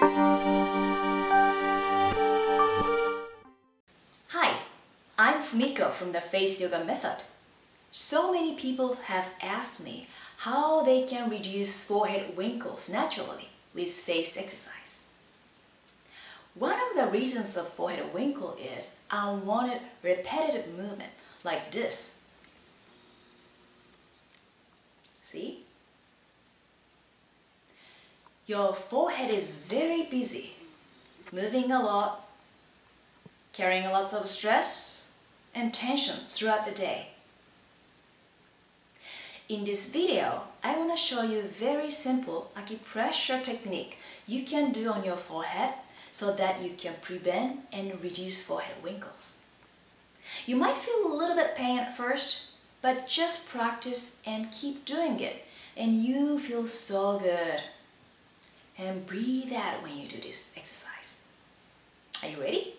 Hi, I'm Fumiko from the Face Yoga Method. So many people have asked me how they can reduce forehead wrinkles naturally with face exercise. One of the reasons of forehead wrinkle is unwanted repetitive movement like this. See? Your forehead is very busy, moving a lot, carrying lots of stress and tension throughout the day. In this video, I want to show you a very simple acupressure technique you can do on your forehead so that you can prevent and reduce forehead wrinkles. You might feel a little bit pain at first, but just practice and keep doing it and you feel so good. And breathe out when you do this exercise. Are you ready?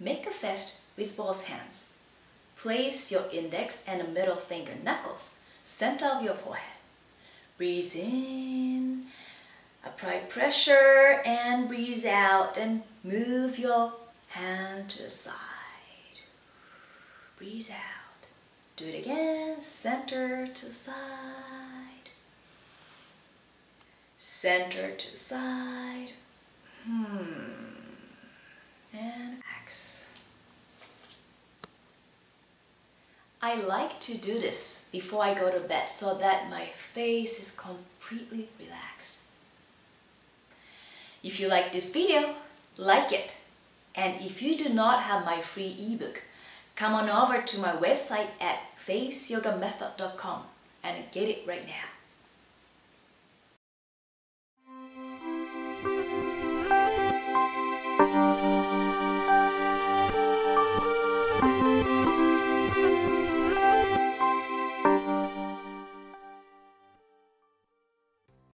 Make a fist with both hands. Place your index and middle finger knuckles center of your forehead. Breathe in, apply pressure and breathe out and move your hand to the side. Breathe out. Do it again, center to side. Center to side. Hmm. And X. I like to do this before I go to bed so that my face is completely relaxed. If you like this video, like it. And if you do not have my free ebook, come on over to my website at faceyogamethod.com and get it right now.